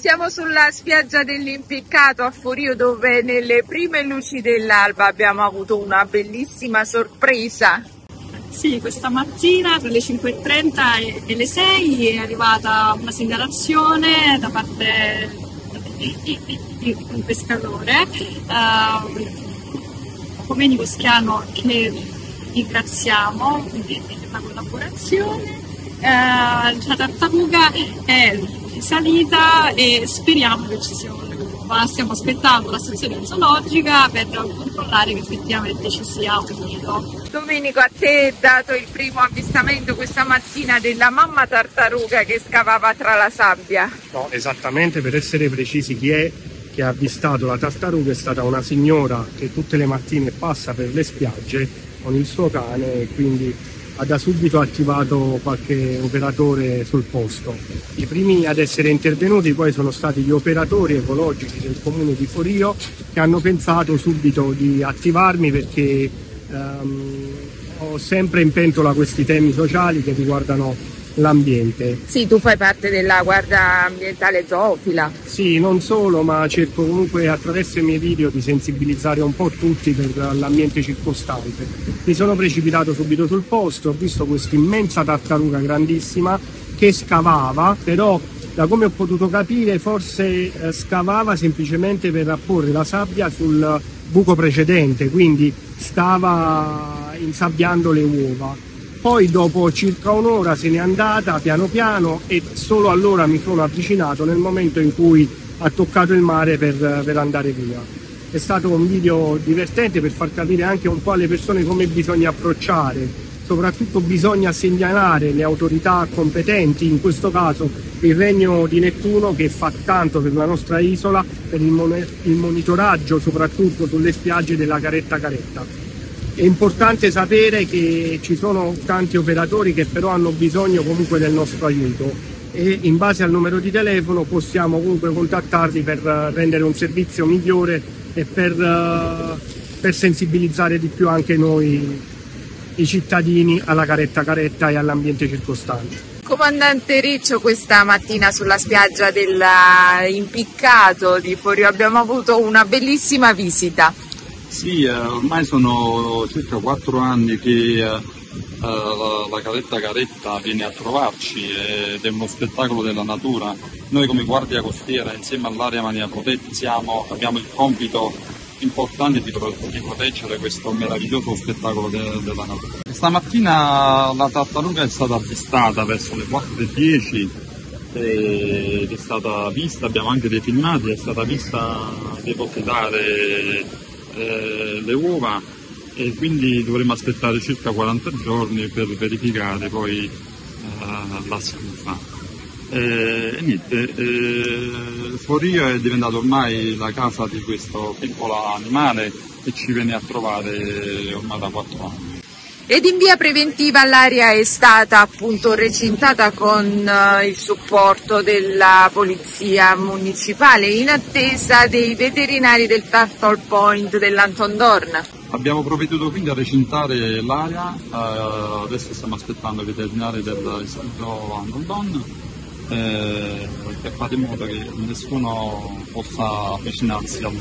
Siamo sulla spiaggia dell'Impiccato a Forio dove nelle prime luci dell'alba abbiamo avuto una bellissima sorpresa. Sì, questa mattina tra le 5.30 e le 6 è arrivata una segnalazione da parte di un pescatore, uh, Comeni Boschiano che ringraziamo per la collaborazione. Uh, la tartaruga è salita e speriamo che ci sia un uova. Stiamo aspettando la stazione zoologica per controllare che effettivamente ci sia un nido. Domenico, a te è dato il primo avvistamento questa mattina della mamma tartaruga che scavava tra la sabbia? No, esattamente, per essere precisi chi è che ha avvistato la tartaruga è stata una signora che tutte le mattine passa per le spiagge con il suo cane e quindi ha da subito attivato qualche operatore sul posto. I primi ad essere intervenuti poi sono stati gli operatori ecologici del comune di Forio che hanno pensato subito di attivarmi perché ehm, ho sempre in pentola questi temi sociali che riguardano l'ambiente. Sì, tu fai parte della guardia ambientale zoofila. Sì, non solo, ma cerco comunque attraverso i miei video di sensibilizzare un po' tutti per l'ambiente circostante. Mi sono precipitato subito sul posto, ho visto questa immensa tartaruga grandissima che scavava, però da come ho potuto capire forse eh, scavava semplicemente per apporre la sabbia sul buco precedente, quindi stava insabbiando le uova poi dopo circa un'ora se n'è andata piano piano e solo allora mi sono avvicinato nel momento in cui ha toccato il mare per, per andare via. È stato un video divertente per far capire anche un po' alle persone come bisogna approcciare, soprattutto bisogna segnalare le autorità competenti, in questo caso il Regno di Nettuno che fa tanto per la nostra isola, per il, il monitoraggio soprattutto sulle spiagge della Caretta Caretta. È importante sapere che ci sono tanti operatori che però hanno bisogno comunque del nostro aiuto e in base al numero di telefono possiamo comunque contattarli per rendere un servizio migliore e per, uh, per sensibilizzare di più anche noi i cittadini alla caretta caretta e all'ambiente circostante. Comandante Riccio, questa mattina sulla spiaggia dell'Impiccato di Forio abbiamo avuto una bellissima visita. Sì, eh, ormai sono circa quattro anni che eh, la, la Caretta Caretta viene a trovarci ed è uno spettacolo della natura. Noi come Guardia Costiera insieme all'area Mania Protetta siamo, abbiamo il compito importante di, proteggere questo meraviglioso spettacolo de, della natura. Stamattina la tartaruga è stata avvistata verso le 4.10 ed è stata vista, abbiamo anche dei filmati, è stata vista depositare eh, le uova e quindi dovremo aspettare circa 40 giorni per verificare poi eh, la. Eh, e niente, eh, Forio è diventato ormai la casa di questo piccolo animale che ci viene a trovare ormai da 4 anni ed in via preventiva l'area è stata appunto recintata con uh, il supporto della polizia municipale in attesa dei veterinari del Turtle Point dell'Anton Dorn. Abbiamo provveduto quindi a recintare l'area, uh, adesso stiamo aspettando i veterinari dell'istituto Anton Dorn eh, per fare in modo che nessuno possa avvicinarsi al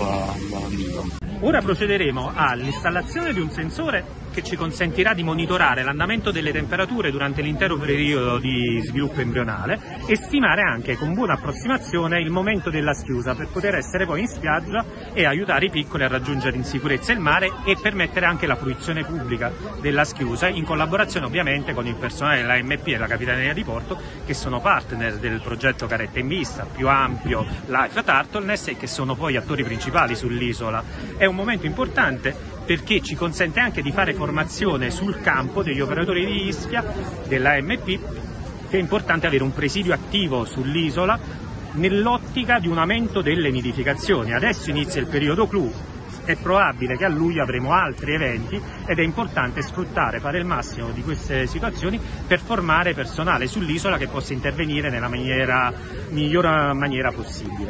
nido. Ora procederemo all'installazione di un sensore che ci consentirà di monitorare l'andamento delle temperature durante l'intero periodo di sviluppo embrionale e stimare anche con buona approssimazione il momento della schiusa per poter essere poi in spiaggia e aiutare i piccoli a raggiungere in sicurezza il mare e permettere anche la fruizione pubblica della schiusa in collaborazione ovviamente con il personale dell'AMP e la Capitaneria di Porto che sono partner del progetto Caretta in Vista, più ampio Life Turtleness e che sono poi attori principali sull'isola. È un momento importante perché ci consente anche di fare formazione sul campo degli operatori di Ischia, dell'AMP, che è importante avere un presidio attivo sull'isola nell'ottica di un aumento delle nidificazioni. Adesso inizia il periodo clou, è probabile che a luglio avremo altri eventi ed è importante sfruttare, fare il massimo di queste situazioni per formare personale sull'isola che possa intervenire nella maniera, miglior maniera possibile.